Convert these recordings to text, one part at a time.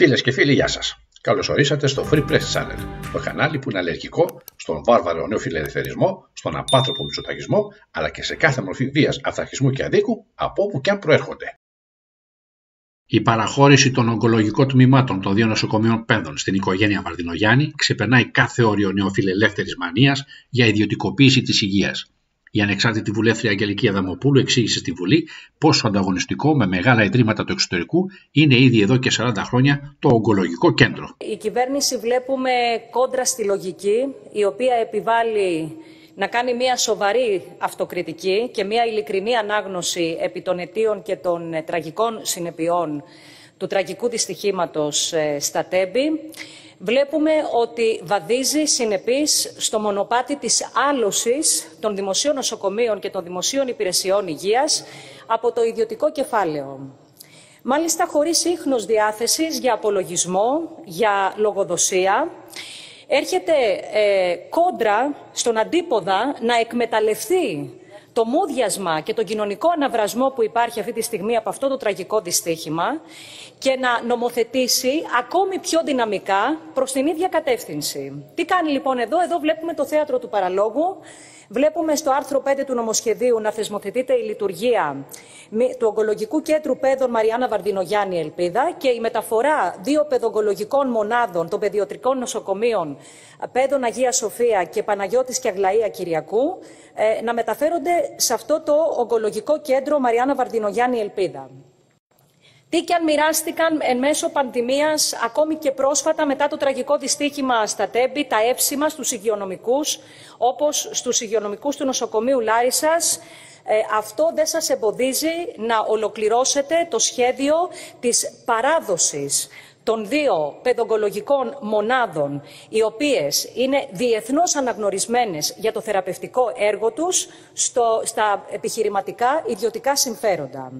Φίλες και φίλοι, γεια σας. Καλώς ορίσατε στο Free Press Channel, το κανάλι που είναι αλλεργικό στον βάρβαρο νεοφιλελευθερισμό, στον απάνθρωπο μισοταγισμό, αλλά και σε κάθε μορφή βίας, αυταρχισμού και αδίκου, από όπου και αν προέρχονται. Η παραχώρηση των ογκολογικών τμήματων των δύο νοσοκομείων Πένδων στην οικογένεια Βαρδινογιάννη ξεπερνάει κάθε όριο νεοφιλελεύθερης μανίας για ιδιωτικοποίηση της υγείας. Η ανεξάρτητη βουλεύτρια Αγγελική Αδαμοπούλου εξήγησε στη Βουλή πόσο ανταγωνιστικό με μεγάλα ιδρύματα του εξωτερικού είναι ήδη εδώ και 40 χρόνια το ογκολογικό κέντρο. Η κυβέρνηση βλέπουμε κόντρα στη λογική, η οποία επιβάλλει να κάνει μια σοβαρή αυτοκριτική και μια ειλικρινή ανάγνωση επί των αιτίων και των τραγικών συνεπειών του τραγικού δυστυχήματος στα Τέμπη βλέπουμε ότι βαδίζει συνεπής στο μονοπάτι της άλωσης των δημοσίων νοσοκομείων και των δημοσίων υπηρεσιών υγείας από το ιδιωτικό κεφάλαιο. Μάλιστα χωρίς ίχνος διάθεσης για απολογισμό, για λογοδοσία, έρχεται ε, κόντρα στον αντίποδα να εκμεταλλευτεί το μούδιασμα και τον κοινωνικό αναβρασμό που υπάρχει αυτή τη στιγμή από αυτό το τραγικό δυστύχημα και να νομοθετήσει ακόμη πιο δυναμικά προς την ίδια κατεύθυνση. Τι κάνει λοιπόν εδώ, εδώ βλέπουμε το θέατρο του παραλόγου, Βλέπουμε στο άρθρο 5 του νομοσχεδίου να θεσμοθετείται η λειτουργία του Ογκολογικού Κέντρου Παιδών Μαριάννα Βαρδινογιάννη Ελπίδα και η μεταφορά δύο παιδογκολογικών μονάδων των παιδιοτρικών νοσοκομείων Παιδών Αγία Σοφία και Παναγιώτης και Αγλαία Κυριακού ε, να μεταφέρονται σε αυτό το Ογκολογικό Κέντρο Μαριάννα Βαρδινογιάννη Ελπίδα. Τι και αν μοιράστηκαν εν μέσω πανδημίας, ακόμη και πρόσφατα μετά το τραγικό δυστύχημα στα Τέμπη, τα έψημα στους υγειονομικούς, όπως στους υγειονομικούς του νοσοκομείου Λάρισας, ε, αυτό δεν σας εμποδίζει να ολοκληρώσετε το σχέδιο της παράδοσης των δύο παιδογκολογικών μονάδων, οι οποίες είναι διεθνώς αναγνωρισμένες για το θεραπευτικό έργο τους στο, στα επιχειρηματικά ιδιωτικά συμφέροντα.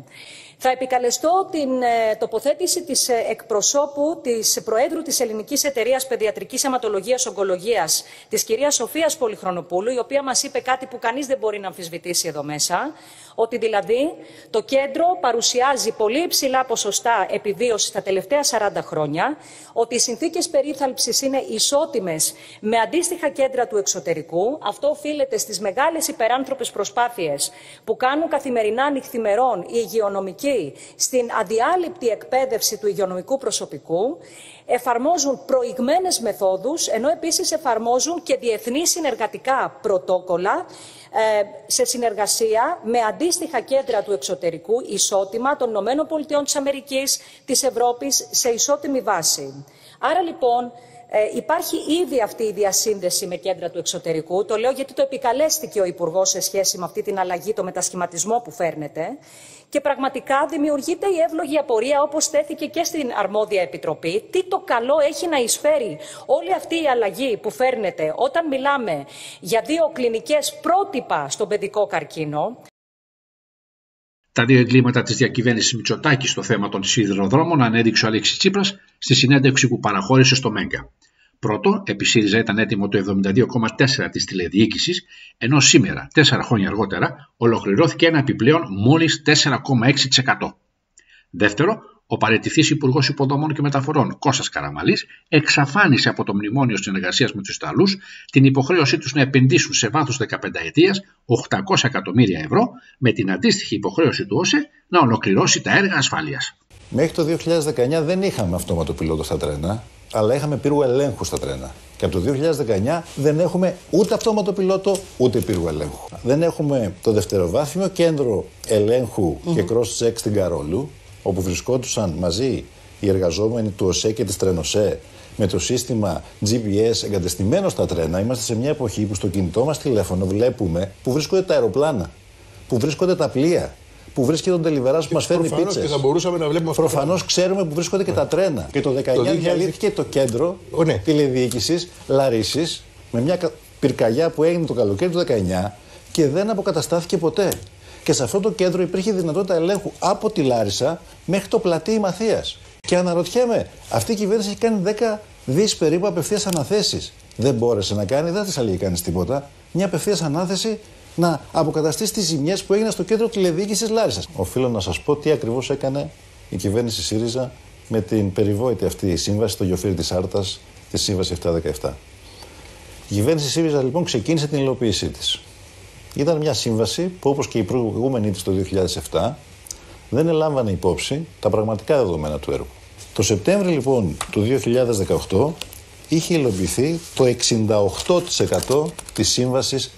Θα επικαλεστώ την ε, τοποθέτηση της ε, εκπροσώπου της Προέδρου της Ελληνικής Εταιρείας Παιδιατρικής Αιματολογίας Ογκολογίας, της κυρίας Σοφίας Πολυχρονοπούλου, η οποία μας είπε κάτι που κανείς δεν μπορεί να αμφισβητήσει εδώ μέσα, ότι δηλαδή το κέντρο παρουσιάζει πολύ υψηλά ποσοστά επιβίωσης τα τελευταία 40 χρόνια, ότι οι συνθήκες περίθαλψης είναι ισότιμες με αντίστοιχα κέντρα του εξωτερικού. Αυτό οφείλεται στις μεγάλες υπεράνθρωπες προσπάθειες που κάνουν καθημερινά νυχθημερών οι υγειονομικοί στην αδιάλειπτη εκπαίδευση του υγειονομικού προσωπικού εφαρμόζουν προηγμένες μεθόδους, ενώ επίσης εφαρμόζουν και διεθνή συνεργατικά πρωτόκολλα ε, σε συνεργασία με αντίστοιχα κέντρα του εξωτερικού, ισότιμα των Ηνωμένων Πολιτειών της Αμερικής, της Ευρώπης, σε ισότιμη βάση. Άρα λοιπόν ε, υπάρχει ήδη αυτή η διασύνδεση με κέντρα του εξωτερικού. Το λέω γιατί το επικαλέστηκε ο Υπουργός σε σχέση με αυτή την αλλαγή, το μετασχηματισμό που φέρνεται. Και πραγματικά δημιουργείται η εύλογη απορία, όπως τέθηκε και στην αρμόδια επιτροπή, τι το καλό έχει να εισφέρει όλη αυτή η αλλαγή που φέρνεται όταν μιλάμε για δύο κλινικές πρότυπα στον παιδικό καρκίνο; Τα δύο εγκλήματα της διακυβέρνησης Μητσοτάκης στο θέμα των σιδηροδρόμων ανέδειξε ο Αλέξης Τσίπρας στη συνέντευξη που παραχώρησε στο Μέγκα. Πρώτο, επί ΣΥΡΙΖΑ ήταν έτοιμο το 72,4% της τηλεδιοίκησης, ενώ σήμερα, τέσσερα χρόνια αργότερα, ολοκληρώθηκε ένα επιπλέον μόλις 4,6%. Δεύτερο, ο παρετηθής Υπουργός Υποδομών και Μεταφορών Κώστας Καραμαλής εξαφάνισε από το μνημόνιο συνεργασίας με τους Ιταλούς την υποχρέωσή τους να επενδύσουν σε βάθος 15 ετία 800 εκατομμύρια ευρώ, με την αντίστοιχη υποχρέωση του ΩΣΕ να ολοκληρώσει τα έργα ασφάλειας. Μέχρι το 2019 δεν είχαμε αυτόματο πιλότο στα τρένα αλλά είχαμε πύργο ελέγχου στα τρένα. Και από το 2019 δεν έχουμε ούτε αυτόματο πιλότο, ούτε πύργο ελέγχου. Δεν έχουμε το δευτεροβάθμιο κέντρο ελέγχου mm-hmm. και cross-check στην Καρόλου, όπου βρισκόντουσαν μαζί οι εργαζόμενοι του ΟΣΕ και της Τρενοσέ με το σύστημα GPS εγκατεστημένο στα τρένα. Είμαστε σε μια εποχή που στο κινητό μας τηλέφωνο βλέπουμε που βρίσκονται τα αεροπλάνα, που βρίσκονται τα πλοία, που βρίσκεται ο Τελιβερά που μας φέρνει πίτσες. και θα μπορούσαμε να βλέπουμε Προφανώς ξέρουμε που βρίσκονται και τα τρένα. Και το 19 το διαλύθηκε το κέντρο oh, ναι. τηλεδιοίκησης Λαρίσης με μια πυρκαγιά που έγινε το καλοκαίρι του 19 και δεν αποκαταστάθηκε ποτέ. Και σε αυτό το κέντρο υπήρχε δυνατότητα ελέγχου από τη Λάρισα μέχρι το πλατή Μαθία. Και αναρωτιέμαι, αυτή η κυβέρνηση έχει κάνει 10 δις περίπου απευθείας αναθέσεις. Δεν μπόρεσε να κάνει, δεν της αλληλεί κανείς τίποτα. Μια απευθείας ανάθεση να αποκαταστήσει τις ζημιές που έγιναν στο κέντρο τηλεδιοίκησης Λάρισας. Οφείλω να σας πω τι ακριβώς έκανε η κυβέρνηση ΣΥΡΙΖΑ με την περιβόητη αυτή σύμβαση, το Γιοφύρι της Άρτας, τη Σύμβαση 717. Η κυβέρνηση ΣΥΡΙΖΑ λοιπόν ξεκίνησε την υλοποίησή της. Ήταν μια σύμβαση που όπως και η προηγούμενη της το 2007 δεν ελάμβανε υπόψη τα πραγματικά δεδομένα του έργου. Το Σεπτέμβριο λοιπόν του 2018 είχε υλοποιηθεί το 68% της σύμβασης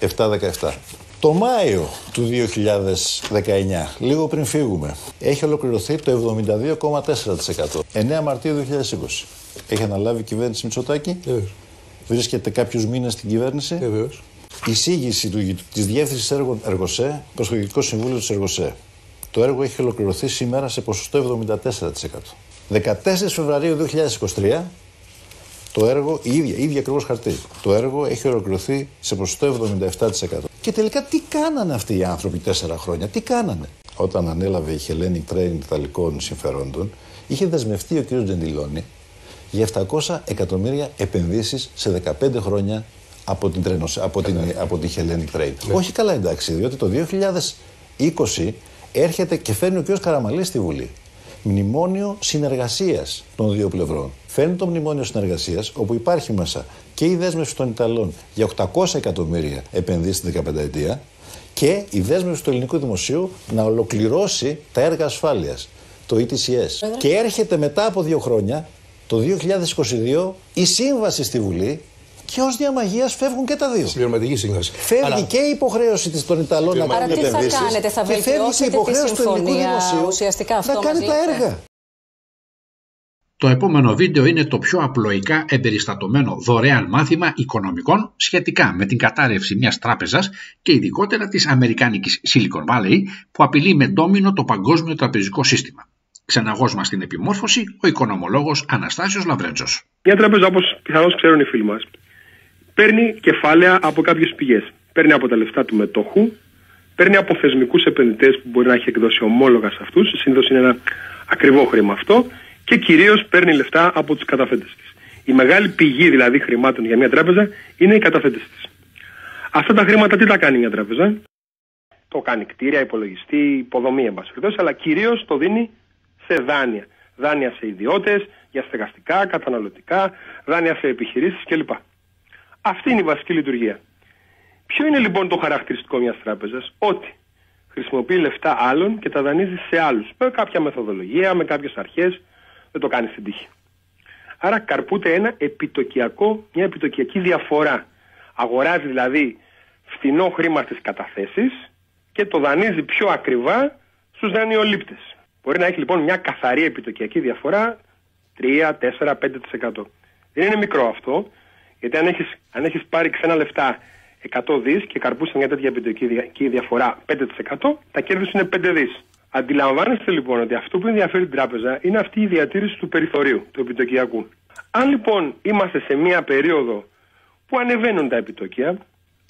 717. Το Μάιο του 2019, λίγο πριν φύγουμε, έχει ολοκληρωθεί το 72,4%. 9 Μαρτίου 2020. Έχει αναλάβει η κυβέρνηση Μητσοτάκη. Βεβαίως. Βρίσκεται κάποιους μήνες στην κυβέρνηση. Βεβαίως. Εισήγηση του, της Διεύθυνσης Έργων Εργοσέ προς το Διοικητικό Συμβούλιο της Εργοσέ. Το έργο έχει ολοκληρωθεί σήμερα σε ποσοστό 74%. 14 Φεβρουαρίου 2023 το έργο, η ίδια, η ίδια ακριβώς χαρτί. Το έργο έχει ολοκληρωθεί σε ποσοστό 77%. Και τελικά τι κάνανε αυτοί οι άνθρωποι τέσσερα χρόνια, τι κάνανε; Όταν ανέλαβε η Hellenic Training Ιταλικών Συμφερόντων, είχε δεσμευτεί ο κ. Τζεντιλόνι για 700 εκατομμύρια επενδύσεις σε 15 χρόνια από την, τρένος, από την, από την Hellenic Trade. Όχι καλά εντάξει, διότι το 2020 έρχεται και φέρνει ο κ. Καραμαλής στη Βουλή. Μνημόνιο συνεργασίας των δύο πλευρών. Φέρνει το μνημόνιο συνεργασίας, όπου υπάρχει μέσα και η δέσμευση των Ιταλών για 800 εκατομμύρια επενδύσεις στην 15 ετία και η δέσμευση του ελληνικού δημοσίου να ολοκληρώσει τα έργα ασφάλειας, το ETCS. Και έρχεται μετά από δύο χρόνια, το 2022, η σύμβαση στη Βουλή και ως διαμαγείας φεύγουν και τα δύο. Συμπληρωματική σύμβαση. Φεύγει Αλλά- και η υποχρέωση της των Ιταλών να Άρα κάνουν τι θα επενδύσεις κάνετε, θα και φεύγει και η βελτιώσετε τη υποχρέωση του ελληνικού συμφωνία, δημοσίου ουσιαστικά αυτό να μας κάνει τα λέτε. έργα. Το επόμενο βίντεο είναι το πιο απλοϊκά εμπεριστατωμένο δωρεάν μάθημα οικονομικών σχετικά με την κατάρρευση μιας τράπεζας και ειδικότερα της αμερικάνικης Silicon Valley που απειλεί με ντόμινο το παγκόσμιο τραπεζικό σύστημα. Ξεναγός μας στην επιμόρφωση, ο οικονομολόγος Αναστάσιος Λαβρέντζος. Μια τράπεζα, όπως πιθανώς ξέρουν οι φίλοι μας, παίρνει κεφάλαια από κάποιες πηγές. Παίρνει από τα λεφτά του μετόχου, παίρνει από θεσμικούς επενδυτές που μπορεί να έχει εκδώσει ομόλογα σε αυτούς, συνήθως είναι ένα ακριβό χρήμα αυτό, και κυρίως παίρνει λεφτά από τους καταθέτε της. Η μεγάλη πηγή δηλαδή χρημάτων για μια τράπεζα είναι οι καταθέτε της. Αυτά τα χρήματα τι τα κάνει μια τράπεζα, το κάνει κτίρια, υπολογιστή, υποδομή, εν πάση περιπτώσει, αλλά κυρίως το δίνει σε δάνεια. Δάνεια σε ιδιώτες, για στεγαστικά, καταναλωτικά, δάνεια σε επιχειρήσεις κλπ. Αυτή είναι η βασική λειτουργία. Ποιο είναι λοιπόν το χαρακτηριστικό μιας τράπεζας, Ότι χρησιμοποιεί λεφτά άλλων και τα δανείζει σε άλλους. Με κάποια μεθοδολογία, με κάποιες αρχές, δεν το κάνει στην τύχη. Άρα καρπούται ένα επιτοκιακό, μια επιτοκιακή διαφορά. Αγοράζει δηλαδή φθηνό χρήμα στις καταθέσεις και το δανείζει πιο ακριβά στους δανειολήπτες. Μπορεί να έχει λοιπόν μια καθαρή επιτοκιακή διαφορά 3, 4, 5%. Δεν είναι μικρό αυτό, γιατί αν έχεις, αν έχεις πάρει ξένα λεφτά 100 δις και καρπούσε μια τέτοια επιτοκιακή διαφορά 5%, τα κέρδη σου είναι 5 δις. Αντιλαμβάνεστε λοιπόν ότι αυτό που ενδιαφέρει την τράπεζα είναι αυτή η διατήρηση του περιθωρίου, του επιτοκιακού. Αν λοιπόν είμαστε σε μια περίοδο που ανεβαίνουν τα επιτόκια,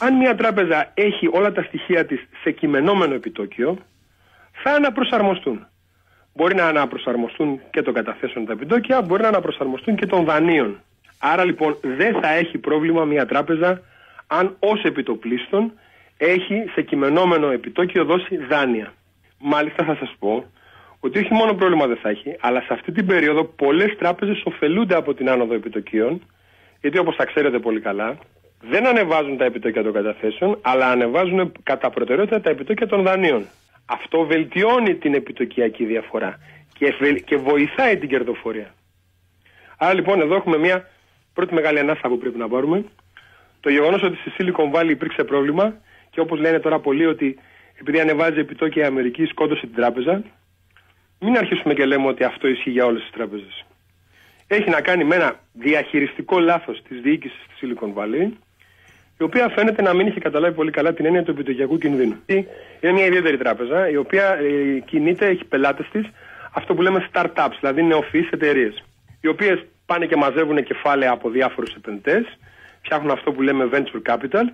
αν μια τράπεζα έχει όλα τα στοιχεία της σε κειμενόμενο επιτόκιο, θα αναπροσαρμοστούν. Μπορεί να αναπροσαρμοστούν και των καταθέσεων τα επιτόκια, μπορεί να αναπροσαρμοστούν και των δανείων. Άρα λοιπόν δεν θα έχει πρόβλημα μια τράπεζα αν ως επιτοπλίστων έχει σε κειμενόμενο επιτόκιο δώσει δάνεια. Μάλιστα θα σας πω ότι όχι μόνο πρόβλημα δεν θα έχει, αλλά σε αυτή την περίοδο πολλές τράπεζες ωφελούνται από την άνοδο επιτοκίων, γιατί όπως θα ξέρετε πολύ καλά, δεν ανεβάζουν τα επιτόκια των καταθέσεων, αλλά ανεβάζουν κατά προτεραιότητα τα επιτόκια των δανείων. Αυτό βελτιώνει την επιτοκιακή διαφορά και, βελ- και βοηθάει την κερδοφορία. Άρα λοιπόν εδώ έχουμε μια πρώτη μεγάλη ανάσα που πρέπει να πάρουμε. Το γεγονός ότι στη Silicon Valley υπήρξε πρόβλημα και όπως λένε τώρα πολλοί ότι επειδή ανεβάζει επιτόκια η Αμερική σκότωσε την τράπεζα, μην αρχίσουμε και λέμε ότι αυτό ισχύει για όλες τις τράπεζες. Έχει να κάνει με ένα διαχειριστικό λάθος της διοίκησης της Silicon Valley, η οποία φαίνεται να μην είχε καταλάβει πολύ καλά την έννοια του επιτοκιακού κινδύνου. Είναι μια ιδιαίτερη τράπεζα, η οποία ε, κινείται, έχει πελάτες της αυτό που λέμε startups, δηλαδή νεοφυείς εταιρείες, οι οποίες πάνε και μαζεύουν κεφάλαια από διάφορους επενδυτές, φτιάχνουν αυτό που λέμε venture capital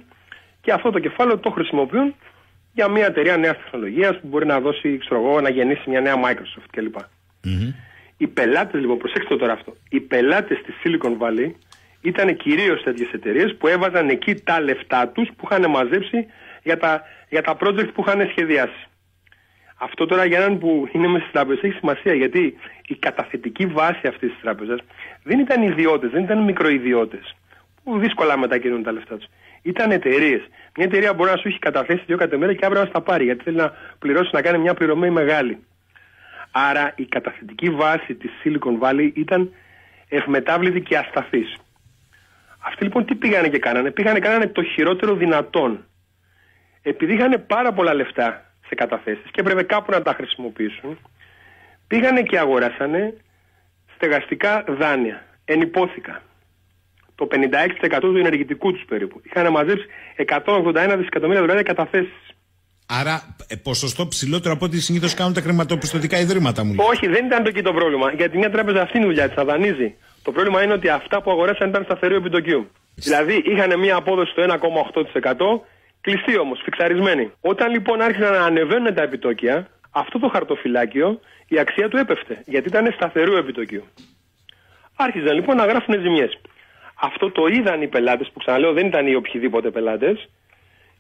και αυτό το κεφάλαιο το χρησιμοποιούν για μια εταιρεία νέας τεχνολογίας που μπορεί να δώσει, ξέρω εγώ, να γεννήσει μια νέα Microsoft κλπ. Οι πελάτες, λοιπόν, προσέξτε το τώρα αυτό. Οι πελάτες στη Silicon Valley ήταν κυρίως τέτοιες εταιρείες που έβαζαν εκεί τα λεφτά τους που είχαν μαζέψει για τα, για τα project που είχαν σχεδιάσει. Αυτό τώρα για έναν που είναι μέσα στην τράπεζα έχει σημασία γιατί η καταθετική βάση αυτής της τράπεζας δεν ήταν ιδιώτες, δεν ήταν μικροϊδιώτε που δύσκολα μετακινούν τα λεφτά τους. Ήταν εταιρείες. Μια εταιρεία μπορεί να σου έχει καταθέσει δύο κατεμέρια και αύριο να στα πάρει γιατί θέλει να πληρώσει να κάνει μια πληρωμή μεγάλη. Άρα η καταθετική βάση της Silicon Valley ήταν ευμετάβλητη και ασταθής. Αυτοί λοιπόν τι πήγανε και κάνανε; Πήγανε και κάνανε το χειρότερο δυνατόν. Επειδή είχαν πάρα πολλά λεφτά σε καταθέσεις και έπρεπε κάπου να τα χρησιμοποιήσουν, πήγανε και αγοράσανε στεγαστικά δάνεια, ενυπόθηκα. Το 56% του ενεργητικού τους περίπου. Είχαν μαζέψει 181 δισεκατομμύρια δολάρια καταθέσεις. Άρα ε, ποσοστό ψηλότερο από ό,τι συνήθως κάνουν τα χρηματοπιστωτικά ιδρύματα μου. Όχι, δεν ήταν το εκεί το πρόβλημα. Γιατί μια τράπεζα αυτή είναι η δουλειά της, να δανείζει. Το πρόβλημα είναι ότι αυτά που αγοράσαν ήταν σταθερού επιτοκίου. Δηλαδή είχαν μια απόδοση στο 1,8%, κλειστή όμως, φιξαρισμένη. Όταν λοιπόν άρχισαν να ανεβαίνουν τα επιτόκια, αυτό το χαρτοφυλάκιο η αξία του έπεφτε. Γιατί ήταν σταθερού επιτοκίου. Άρχιζαν λοιπόν να γράφουν ζημιές. Αυτό το είδαν οι πελάτες, που ξαναλέω δεν ήταν οι οποιοδήποτε πελάτες,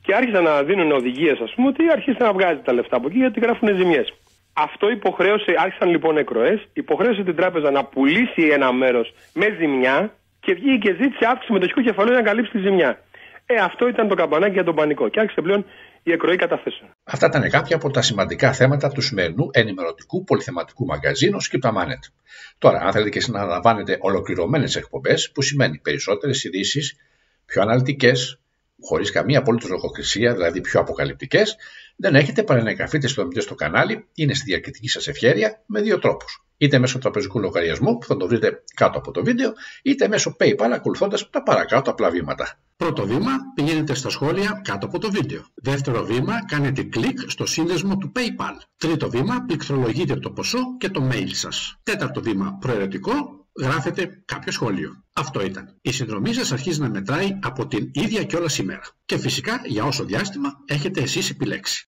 και άρχισαν να δίνουν οδηγίες, ας πούμε, ότι αρχίστε να βγάζετε τα λεφτά από εκεί γιατί γράφουν ζημιές. Αυτό υποχρέωσε, άρχισαν λοιπόν εκροές, υποχρέωσε την τράπεζα να πουλήσει ένα μέρος με ζημιά και βγήκε και ζήτησε αύξηση μετοχικού κεφαλαίου για να καλύψει τη ζημιά. Ε, αυτό ήταν το καμπανάκι για τον πανικό. Και άρχισε πλέον η εκροή καταθέσεων. Αυτά ήταν κάποια από τα σημαντικά θέματα του σημερινού ενημερωτικού πολυθεματικού μαγκαζίνου Skiptamanet. Τώρα, αν θέλετε και να αναλαμβάνετε ολοκληρωμένες εκπομπές, που σημαίνει περισσότερες ειδήσεις, πιο αναλυτικές, χωρίς καμία απολύτω λογοκρισία, δηλαδή πιο αποκαλυπτικές, δεν έχετε παρά να εγγραφείτε στο, στο κανάλι, είναι στη διακριτική σας ευχέρεια με δύο τρόπους. Είτε μέσω τραπεζικού λογαριασμού που θα το βρείτε κάτω από το βίντεο, είτε μέσω PayPal ακολουθώντας τα παρακάτω απλά βήματα. Πρώτο βήμα, πηγαίνετε στα σχόλια κάτω από το βίντεο. Δεύτερο βήμα, κάνετε κλικ στο σύνδεσμο του PayPal. Τρίτο βήμα, πληκτρολογείτε το ποσό και το mail σας. Τέταρτο βήμα, προαιρετικό, γράφετε κάποιο σχόλιο. Αυτό ήταν. Η συνδρομή σας αρχίζει να μετράει από την ίδια κιόλας ημέρα. Και φυσικά για όσο διάστημα έχετε εσείς επιλέξει.